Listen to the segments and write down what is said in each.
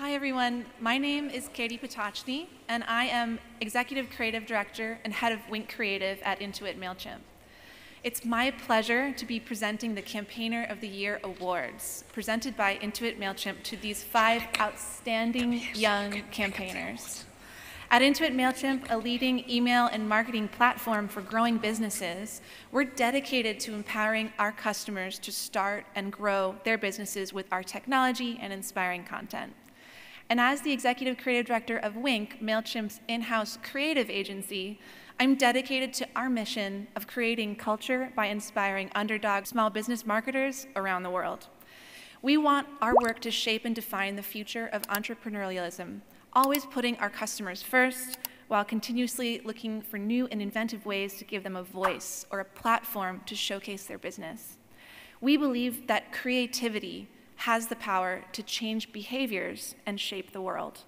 Hi, everyone. My name is Katie Potocny, and I am Executive Creative Director and Head of Wink Creative at Intuit MailChimp. It's my pleasure to be presenting the Campaigner of the Year Awards, presented by Intuit MailChimp to these five outstanding young campaigners. At Intuit MailChimp, a leading email and marketing platform for growing businesses, we're dedicated to empowering our customers to start and grow their businesses with our technology and inspiring content. And as the executive creative director of Wink, MailChimp's in house creative agency, I'm dedicated to our mission of creating culture by inspiring underdog small business marketers around the world. We want our work to shape and define the future of entrepreneurialism, always putting our customers first while continuously looking for new and inventive ways to give them a voice or a platform to showcase their business. We believe that creativity has the power to change behaviors and shape the world.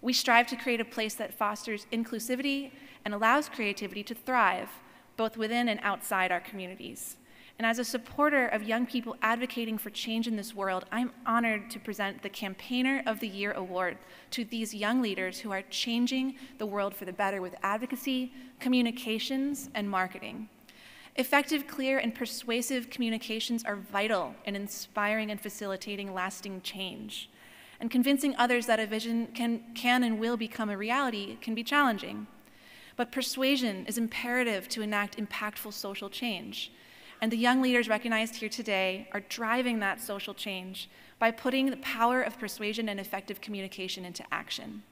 We strive to create a place that fosters inclusivity and allows creativity to thrive, both within and outside our communities. And as a supporter of young people advocating for change in this world, I'm honored to present the Campaigner of the Year Award to these young leaders who are changing the world for the better with advocacy, communications, and marketing. Effective, clear, and persuasive communications are vital in inspiring and facilitating lasting change. And convincing others that a vision can, can and will become a reality can be challenging. But persuasion is imperative to enact impactful social change. And the young leaders recognized here today are driving that social change by putting the power of persuasion and effective communication into action.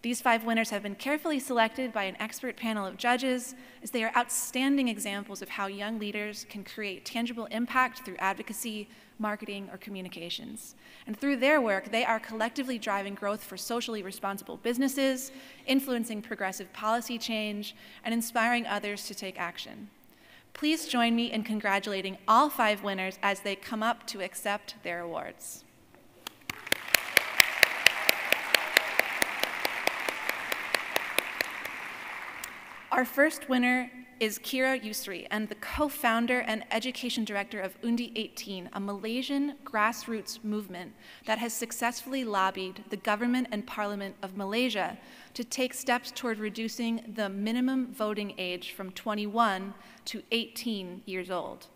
These five winners have been carefully selected by an expert panel of judges as they are outstanding examples of how young leaders can create tangible impact through advocacy, marketing, or communications. And through their work, they are collectively driving growth for socially responsible businesses, influencing progressive policy change, and inspiring others to take action. Please join me in congratulating all five winners as they come up to accept their awards. Our first winner is Qyira Yusri and the co-founder and education director of Undi 18, a Malaysian grassroots movement that has successfully lobbied the government and parliament of Malaysia to take steps toward reducing the minimum voting age from 21 to 18 years old.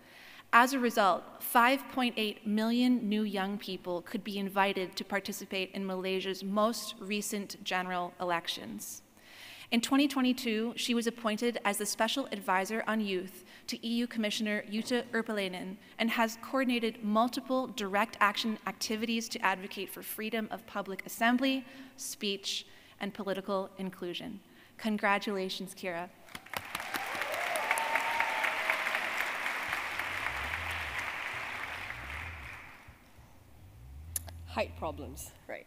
As a result, 5.8 million new young people could be invited to participate in Malaysia's most recent general elections. In 2022, she was appointed as the Special Advisor on Youth to EU Commissioner Jutta Urpilainen and has coordinated multiple direct action activities to advocate for freedom of public assembly, speech, and political inclusion. Congratulations, Qyira. Height problems, right.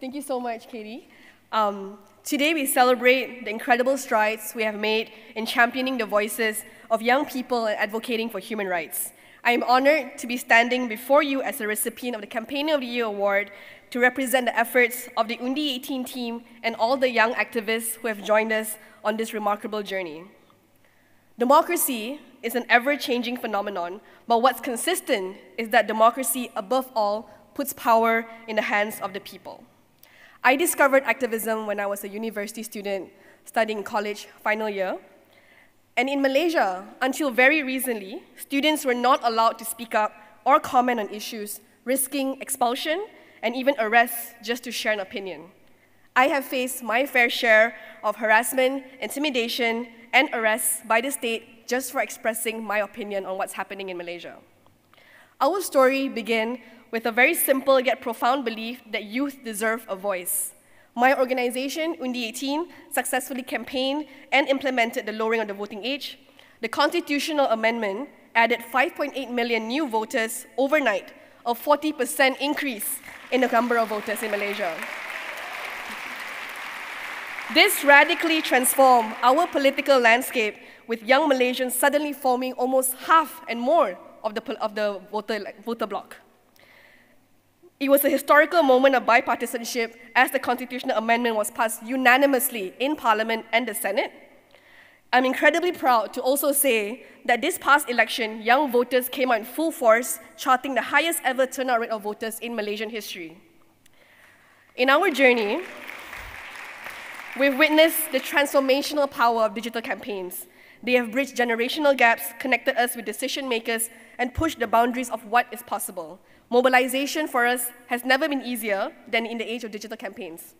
Thank you so much, Katie. Um, today we celebrate the incredible strides we have made in championing the voices of young people and advocating for human rights. I am honored to be standing before you as a recipient of the Campaigner of the Year Award to represent the efforts of the Undi 18 team and all the young activists who have joined us on this remarkable journey. Democracy is an ever-changing phenomenon, but what's consistent is that democracy, above all, puts power in the hands of the people. I discovered activism when I was a university student studying college final year. And in Malaysia, until very recently, students were not allowed to speak up or comment on issues, risking expulsion and even arrest just to share an opinion. I have faced my fair share of harassment, intimidation, and arrests by the state just for expressing my opinion on what's happening in Malaysia. Our story began with a very simple yet profound belief that youth deserve a voice. My organization, Undi 18, successfully campaigned and implemented the lowering of the voting age. The constitutional amendment added 5.8 million new voters overnight, a 40% increase in the number of voters in Malaysia. This radically transformed our political landscape with young Malaysians suddenly forming almost half and more of the, of the voter, voter bloc. It was a historical moment of bipartisanship as the constitutional amendment was passed unanimously in Parliament and the Senate. I'm incredibly proud to also say that this past election, young voters came out in full force, charting the highest ever turnout rate of voters in Malaysian history. In our journey, we've witnessed the transformational power of digital campaigns. They have bridged generational gaps, connected us with decision makers, and pushed the boundaries of what is possible. Mobilization for us has never been easier than in the age of digital campaigns.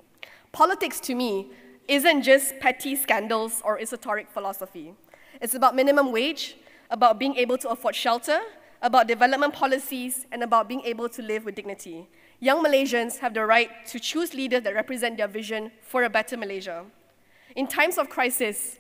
Politics, to me, isn't just petty scandals or esoteric philosophy. It's about minimum wage, about being able to afford shelter, about development policies, and about being able to live with dignity. Young Malaysians have the right to choose leaders that represent their vision for a better Malaysia. In times of crisis,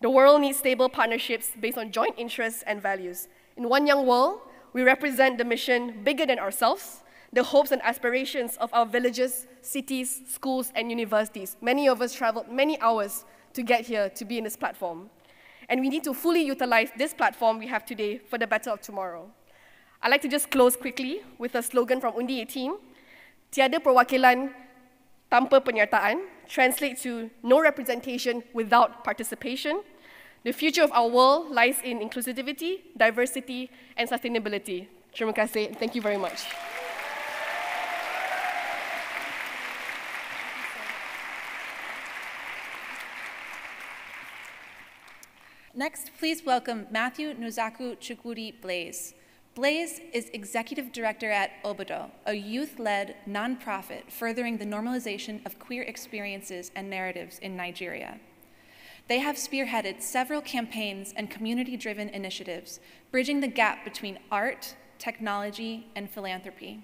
the world needs stable partnerships based on joint interests and values. In One Young World, we represent the mission bigger than ourselves, the hopes and aspirations of our villages, cities, schools, and universities. Many of us traveled many hours to get here to be in this platform. And we need to fully utilize this platform we have today for the better of tomorrow. I'd like to just close quickly with a slogan from Undi 18. Tiada perwakilan tanpa penyertaan, translate to no representation without participation. The future of our world lies in inclusivity, diversity, and sustainability. Terima kasih, thank you very much. Next, please welcome Matthew Nuzaku Chukuri Blaise. Blaise is executive director at Obodo, a youth led nonprofit furthering the normalization of queer experiences and narratives in Nigeria. They have spearheaded several campaigns and community driven initiatives, bridging the gap between art, technology, and philanthropy.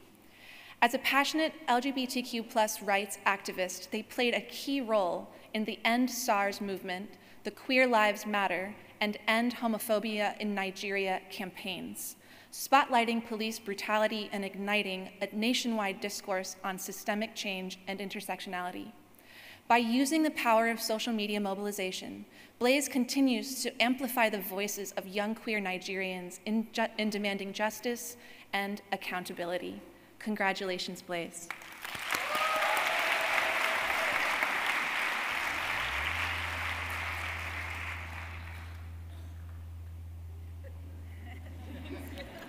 As a passionate LGBTQ rights activist, they played a key role in the End SARS movement the Queer Lives Matter and End Homophobia in Nigeria campaigns, spotlighting police brutality and igniting a nationwide discourse on systemic change and intersectionality. By using the power of social media mobilization, Blaise continues to amplify the voices of young queer Nigerians in, in demanding justice and accountability. Congratulations, Blaise.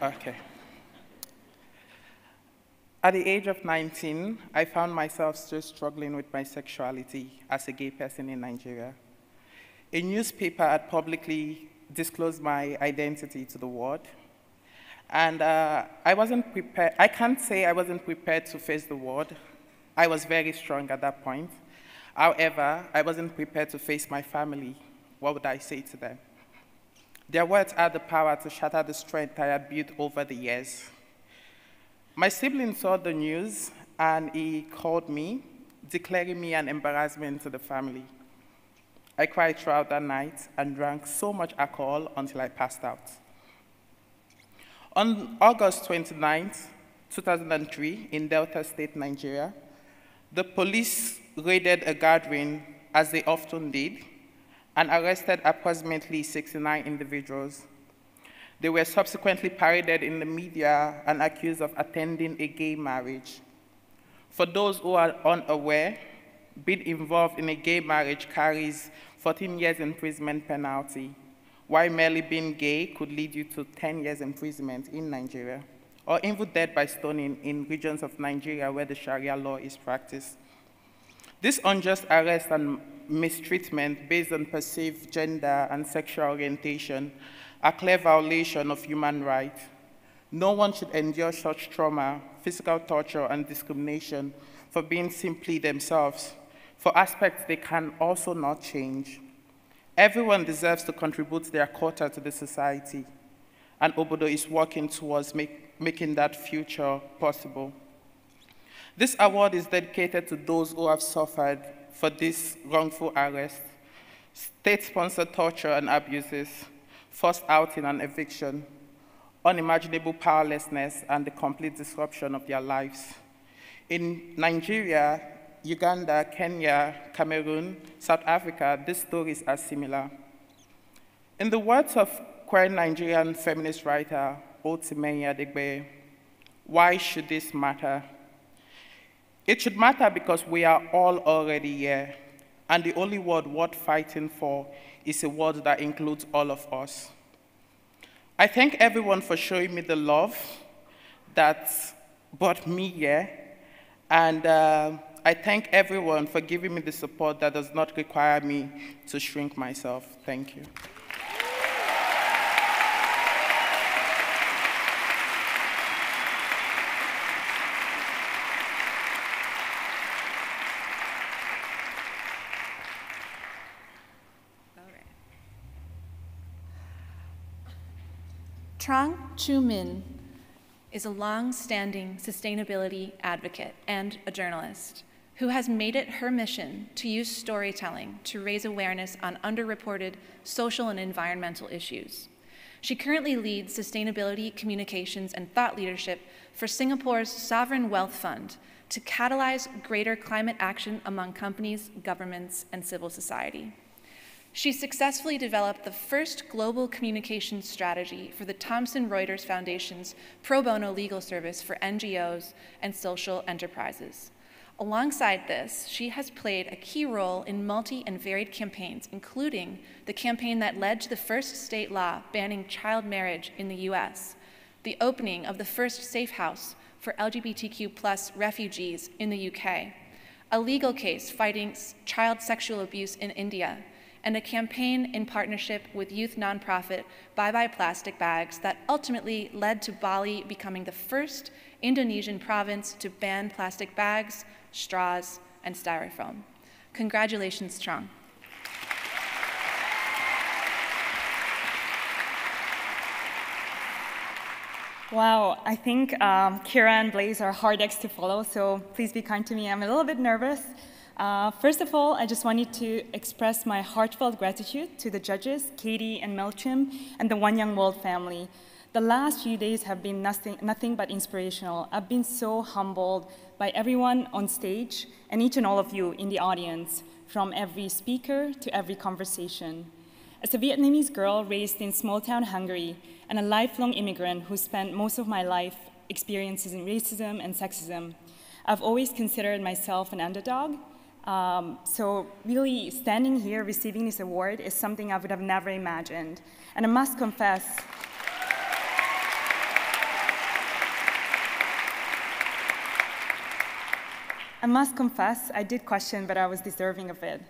Okay. At the age of 19, I found myself still struggling with my sexuality as a gay person in Nigeria. A newspaper had publicly disclosed my identity to the world, and uh, I wasn't prepared. I can't say I wasn't prepared to face the world. I was very strong at that point. However, I wasn't prepared to face my family. What would I say to them? Their words had the power to shatter the strength I had built over the years. My sibling saw the news and he called me, declaring me an embarrassment to the family. I cried throughout that night and drank so much alcohol until I passed out. On August 29, 2003, in Delta State, Nigeria, the police raided a gathering, as they often did, and arrested approximately 69 individuals. They were subsequently paraded in the media and accused of attending a gay marriage. For those who are unaware, being involved in a gay marriage carries 14 years imprisonment penalty, while merely being gay could lead you to 10 years imprisonment in Nigeria, or even death by stoning in regions of Nigeria where the Sharia law is practiced. This unjust arrest and mistreatment based on perceived gender and sexual orientation are clear violation of human rights. No one should endure such trauma, physical torture, and discrimination for being simply themselves, for aspects they can also not change. Everyone deserves to contribute their quota to the society, and Obodo is working towards make, making that future possible. This award is dedicated to those who have suffered for this wrongful arrest, state-sponsored torture and abuses, forced outing and eviction, unimaginable powerlessness, and the complete disruption of their lives. In Nigeria, Uganda, Kenya, Cameroon, South Africa, these stories are similar. In the words of queer Nigerian feminist writer Otimeye Adegbe, why should this matter? It should matter because we are all already here, and the only word worth fighting for is a word that includes all of us. I thank everyone for showing me the love that brought me here, and uh, I thank everyone for giving me the support that does not require me to shrink myself. Thank you. Trong Chu Min is a long standing sustainability advocate and a journalist who has made it her mission to use storytelling to raise awareness on underreported social and environmental issues. She currently leads sustainability, communications, and thought leadership for Singapore's Sovereign Wealth Fund to catalyze greater climate action among companies, governments, and civil society. She successfully developed the first global communications strategy for the Thomson Reuters Foundation's pro bono legal service for NGOs and social enterprises. Alongside this, she has played a key role in multi and varied campaigns, including the campaign that led to the first state law banning child marriage in the US, the opening of the first safe house for LGBTQ plus refugees in the UK, a legal case fighting child sexual abuse in India, and a campaign in partnership with youth nonprofit Bye Bye Plastic Bags that ultimately led to Bali becoming the first Indonesian province to ban plastic bags, straws, and styrofoam. Congratulations, Trong. Wow, I think um, Qyira and Blaise are hard acts to follow, so please be kind to me. I'm a little bit nervous. Uh, first of all, I just wanted to express my heartfelt gratitude to the judges, Katie and Mailchimp, and the One Young World family. The last few days have been nothing, nothing but inspirational. I've been so humbled by everyone on stage and each and all of you in the audience, from every speaker to every conversation. As a Vietnamese girl raised in small town Hungary and a lifelong immigrant who spent most of my life experiencing racism and sexism, I've always considered myself an underdog um, so really standing here receiving this award is something I would have never imagined. And I must confess, I must confess, I did question whether I was deserving of it.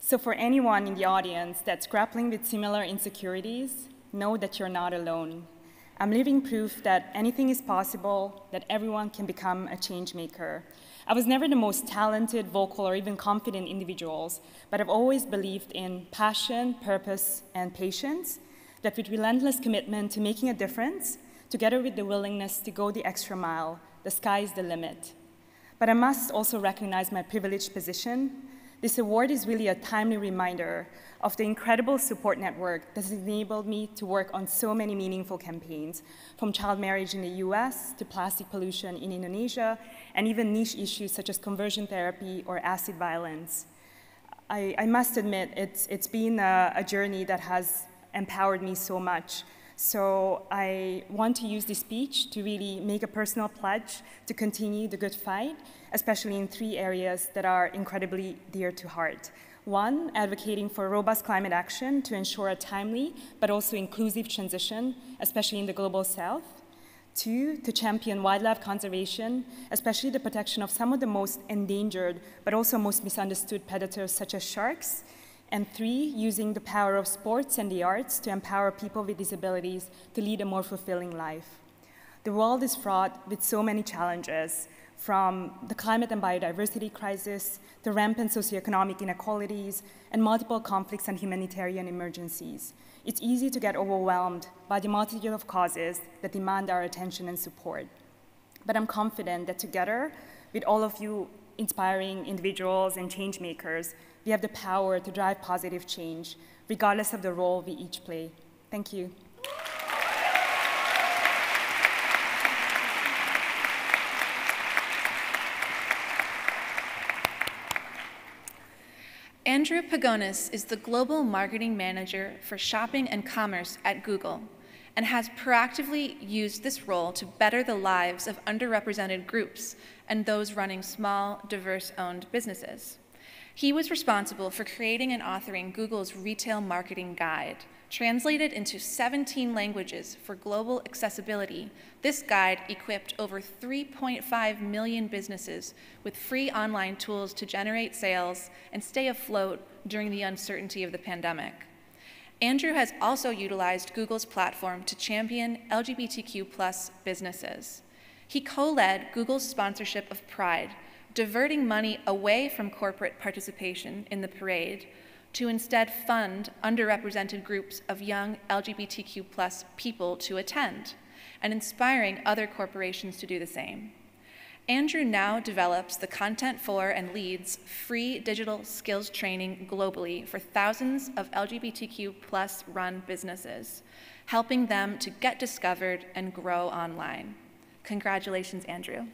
So for anyone in the audience that's grappling with similar insecurities, know that you're not alone. I'm living proof that anything is possible, that everyone can become a change maker. I was never the most talented, vocal, or even confident individuals, but I've always believed in passion, purpose, and patience, that with relentless commitment to making a difference, together with the willingness to go the extra mile, the sky is the limit. But I must also recognize my privileged position. This award is really a timely reminder of the incredible support network that has enabled me to work on so many meaningful campaigns, from child marriage in the US to plastic pollution in Indonesia, and even niche issues such as conversion therapy or acid violence. I, I must admit, it's, it's been a, a journey that has empowered me so much. So I want to use this speech to really make a personal pledge to continue the good fight, especially in three areas that are incredibly dear to heart. One, advocating for robust climate action to ensure a timely but also inclusive transition, especially in the global south. Two, to champion wildlife conservation, especially the protection of some of the most endangered but also most misunderstood predators such as sharks. And three, using the power of sports and the arts to empower people with disabilities to lead a more fulfilling life. The world is fraught with so many challenges, from the climate and biodiversity crisis, the rampant socioeconomic inequalities, and multiple conflicts and humanitarian emergencies. It's easy to get overwhelmed by the multitude of causes that demand our attention and support. But I'm confident that together, with all of you inspiring individuals and change makers, we have the power to drive positive change, regardless of the role we each play. Thank you. Andrew Pagonis is the Global Marketing Manager for Shopping and Commerce at Google and has proactively used this role to better the lives of underrepresented groups and those running small, diverse owned businesses. He was responsible for creating and authoring Google's Retail Marketing Guide, Translated into 17 languages for global accessibility, this guide equipped over 3.5 million businesses with free online tools to generate sales and stay afloat during the uncertainty of the pandemic. Andrew has also utilized Google's platform to champion LGBTQ businesses. He co-led Google's sponsorship of Pride, diverting money away from corporate participation in the parade to instead fund underrepresented groups of young LGBTQ plus people to attend, and inspiring other corporations to do the same. Andrew now develops the content for and leads free digital skills training globally for thousands of LGBTQ plus run businesses, helping them to get discovered and grow online. Congratulations, Andrew.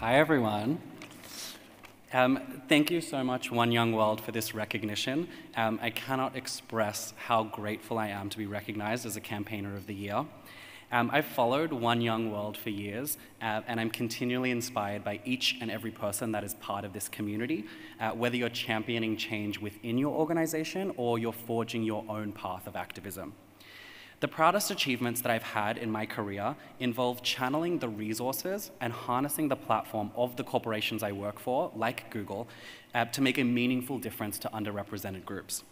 Hi, everyone. Um, thank you so much, One Young World, for this recognition. Um, I cannot express how grateful I am to be recognized as a Campaigner of the Year. Um, I've followed One Young World for years, uh, and I'm continually inspired by each and every person that is part of this community, uh, whether you're championing change within your organization or you're forging your own path of activism. The proudest achievements that I've had in my career involve channeling the resources and harnessing the platform of the corporations I work for, like Google, uh, to make a meaningful difference to underrepresented groups.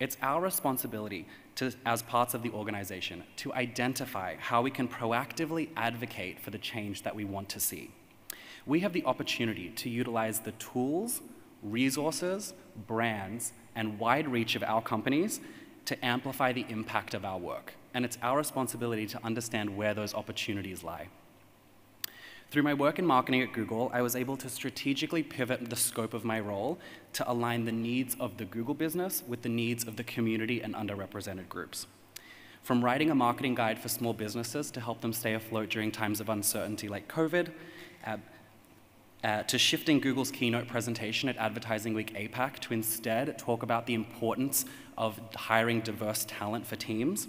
It's our responsibility to, as parts of the organization to identify how we can proactively advocate for the change that we want to see. We have the opportunity to utilize the tools, resources, brands, and wide reach of our companies to amplify the impact of our work, and it's our responsibility to understand where those opportunities lie. Through my work in marketing at Google, I was able to strategically pivot the scope of my role to align the needs of the Google business with the needs of the community and underrepresented groups. From writing a marketing guide for small businesses to help them stay afloat during times of uncertainty like COVID, uh, uh, to shifting Google's keynote presentation at Advertising Week APAC to instead talk about the importance of hiring diverse talent for teams,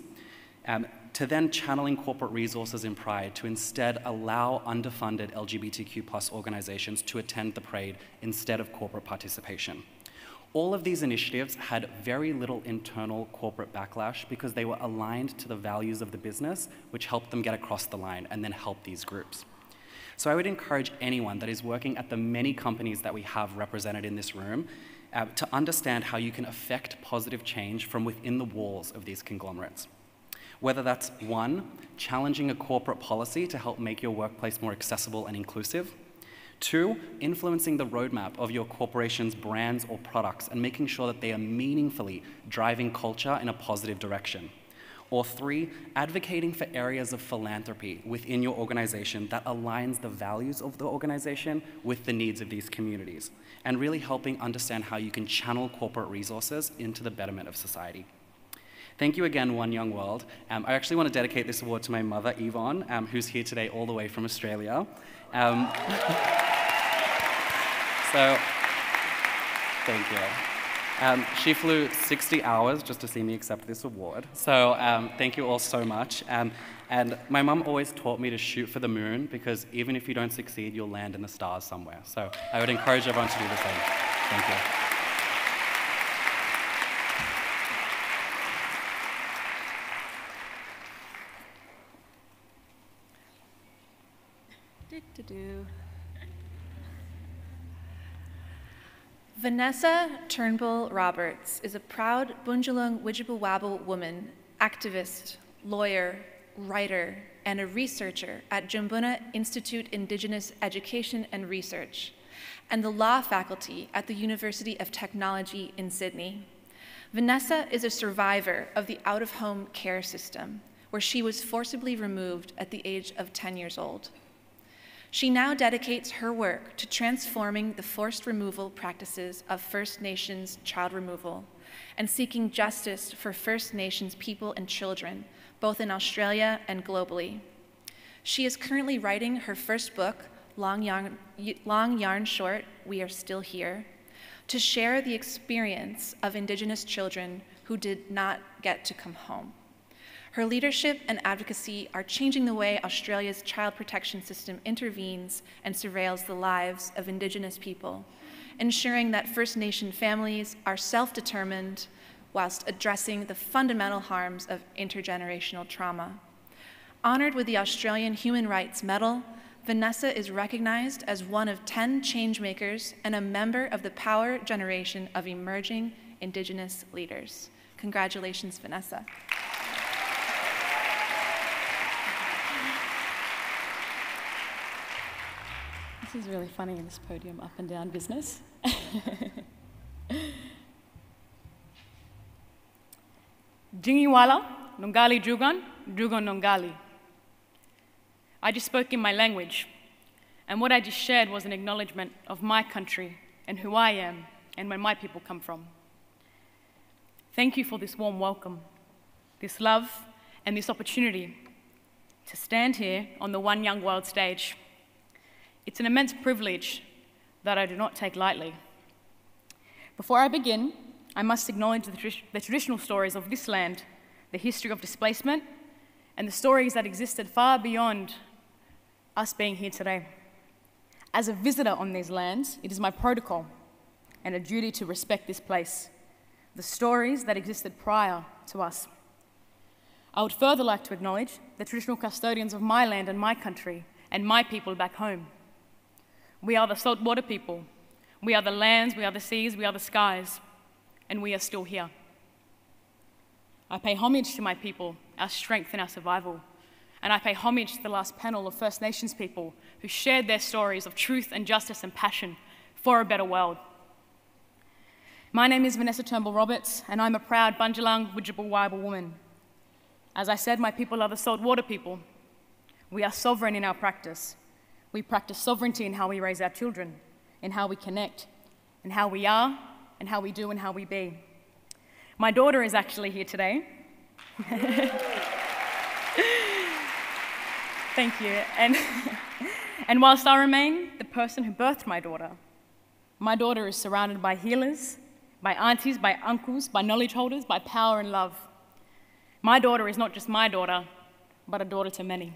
um, to then channeling corporate resources in Pride to instead allow underfunded LGBTQ plus organizations to attend the parade instead of corporate participation. All of these initiatives had very little internal corporate backlash because they were aligned to the values of the business, which helped them get across the line and then help these groups. So I would encourage anyone that is working at the many companies that we have represented in this room uh, to understand how you can affect positive change from within the walls of these conglomerates. Whether that's one, challenging a corporate policy to help make your workplace more accessible and inclusive. Two, influencing the roadmap of your corporation's brands or products and making sure that they are meaningfully driving culture in a positive direction. Or three, advocating for areas of philanthropy within your organization that aligns the values of the organization with the needs of these communities, and really helping understand how you can channel corporate resources into the betterment of society. Thank you again, One Young World. Um, I actually want to dedicate this award to my mother, Yvonne, um, who's here today all the way from Australia. Um, so, thank you. Um, she flew 60 hours just to see me accept this award. So um, thank you all so much. Um, and my mum always taught me to shoot for the moon because even if you don't succeed, you'll land in the stars somewhere. So I would encourage everyone to do the same. Thank you. Do. Vanessa Turnbull Roberts is a proud Bundjalung Wijibwe woman, activist, lawyer, writer, and a researcher at Jumbunna Institute Indigenous Education and Research, and the law faculty at the University of Technology in Sydney. Vanessa is a survivor of the out of home care system, where she was forcibly removed at the age of 10 years old. She now dedicates her work to transforming the forced removal practices of First Nations child removal and seeking justice for First Nations people and children, both in Australia and globally. She is currently writing her first book, Long Yarn, Long Yarn Short, We Are Still Here, to share the experience of Indigenous children who did not get to come home. Her leadership and advocacy are changing the way Australia's child protection system intervenes and surveils the lives of Indigenous people, ensuring that First Nation families are self determined whilst addressing the fundamental harms of intergenerational trauma. Honored with the Australian Human Rights Medal, Vanessa is recognized as one of 10 changemakers and a member of the power generation of emerging Indigenous leaders. Congratulations, Vanessa. Is really funny in this podium up and down business. Jingiwala, Nungali Jugan, Jugan Nungali. I just spoke in my language, and what I just shared was an acknowledgement of my country and who I am and where my people come from. Thank you for this warm welcome, this love, and this opportunity to stand here on the One Young World stage. It's an immense privilege that I do not take lightly. Before I begin, I must acknowledge the, tra- the, traditional stories of this land, the history of displacement, and the stories that existed far beyond us being here today. As a visitor on these lands, it is my protocol and a duty to respect this place, the stories that existed prior to us. I would further like to acknowledge the traditional custodians of my land and my country and my people back home. We are the saltwater people. We are the lands, we are the seas, we are the skies and we are still here. I pay homage to my people, our strength and our survival. And I pay homage to the last panel of First Nations people who shared their stories of truth and justice and passion for a better world. My name is Vanessa Turnbull Roberts, and I'm a proud Bundjalung Wujibal Waibal woman. As I said, my people are the saltwater people. We are sovereign in our practice. We practice sovereignty in how we raise our children, in how we connect, in how we are and how we do and how we be. My daughter is actually here today. Thank you. And, and whilst I remain the person who birthed my daughter, my daughter is surrounded by healers, by aunties, by uncles, by knowledge holders, by power and love. My daughter is not just my daughter, but a daughter to many.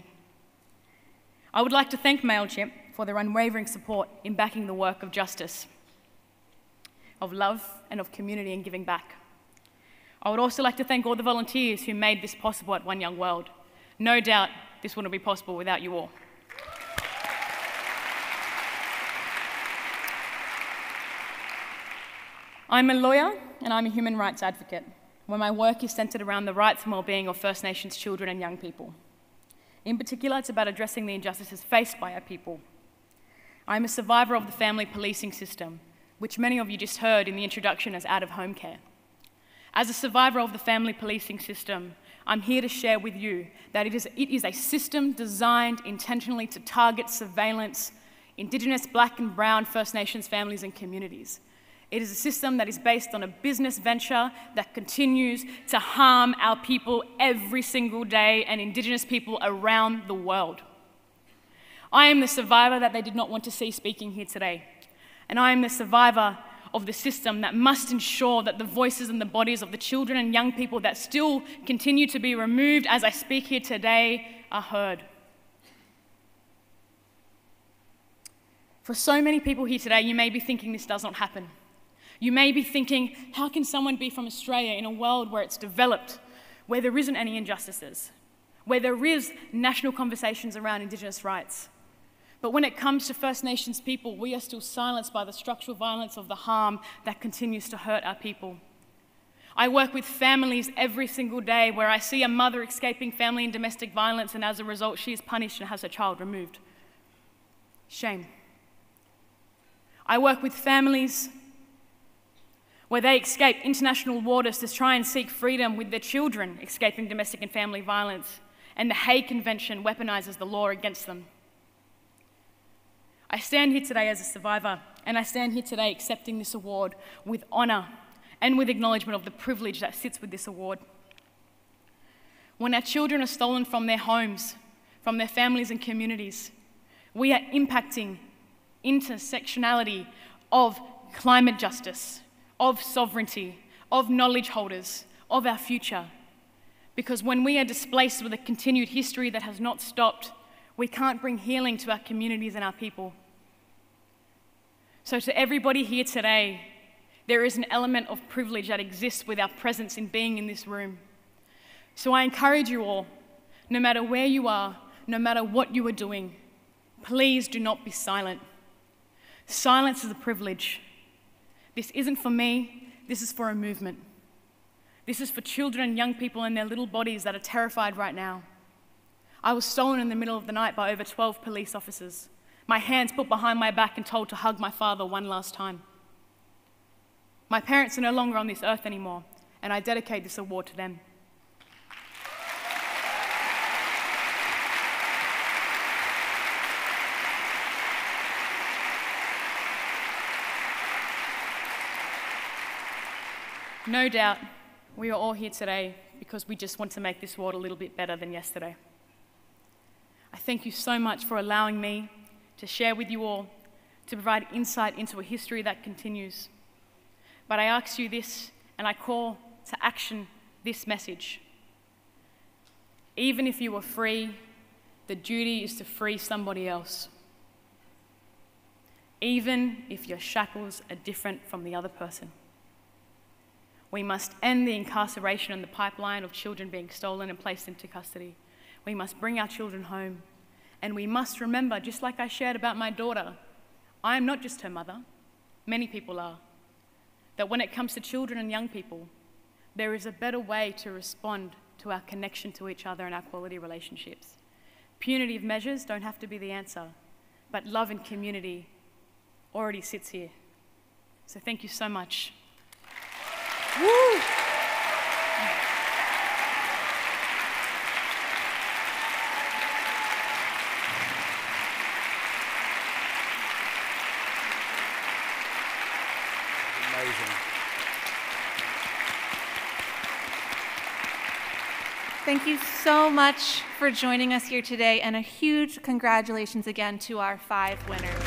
I would like to thank MailChimp for their unwavering support in backing the work of justice of love, and of community and giving back. I would also like to thank all the volunteers who made this possible at One Young World. No doubt this wouldn't be possible without you all. I'm a lawyer and I'm a human rights advocate, where my work is centered around the rights and well-being of First Nations children and young people. In particular, it's about addressing the injustices faced by our people. I'm a survivor of the family policing system, which many of you just heard in the introduction as out of home care. As a survivor of the family policing system, I'm here to share with you that it is, it is a system designed intentionally to target surveillance Indigenous, Black, and Brown First Nations families and communities. It is a system that is based on a business venture that continues to harm our people every single day and Indigenous people around the world. I am the survivor that they did not want to see speaking here today and I am the survivor of the system that must ensure that the voices and the bodies of the children and young people that still continue to be removed as I speak here today are heard. For so many people here today, you may be thinking this does not happen. You may be thinking, how can someone be from Australia in a world where it's developed, where there isn't any injustices, where there is national conversations around Indigenous rights? But when it comes to First Nations people, we are still silenced by the structural violence of the harm that continues to hurt our people. I work with families every single day where I see a mother escaping family and domestic violence, and as a result, she is punished and has her child removed. Shame. I work with families where they escape international waters to try and seek freedom with their children escaping domestic and family violence, and the Hague Convention weaponizes the law against them. I stand here today as a survivor, and I stand here today accepting this award with honour and with acknowledgement of the privilege that sits with this award. When our children are stolen from their homes, from their families and communities, we are impacting intersectionality of climate justice, of sovereignty, of knowledge holders, of our future. Because when we are displaced with a continued history that has not stopped, we can't bring healing to our communities and our people. So, to everybody here today, there is an element of privilege that exists with our presence in being in this room. So, I encourage you all, no matter where you are, no matter what you are doing, please do not be silent. Silence is a privilege. This isn't for me, this is for a movement. This is for children and young people and their little bodies that are terrified right now. I was stolen in the middle of the night by over 12 police officers, my hands put behind my back and told to hug my father one last time. My parents are no longer on this earth anymore, and I dedicate this award to them. No doubt, we are all here today because we just want to make this world a little bit better than yesterday. I thank you so much for allowing me to share with you all, to provide insight into a history that continues. But I ask you this, and I call to action this message. Even if you are free, the duty is to free somebody else. Even if your shackles are different from the other person. We must end the incarceration and the pipeline of children being stolen and placed into custody. We must bring our children home. And we must remember, just like I shared about my daughter, I am not just her mother, many people are, that when it comes to children and young people, there is a better way to respond to our connection to each other and our quality relationships. Punitive measures don't have to be the answer, but love and community already sits here. So thank you so much. Woo! Amazing. Thank you so much for joining us here today, and a huge congratulations again to our five winners.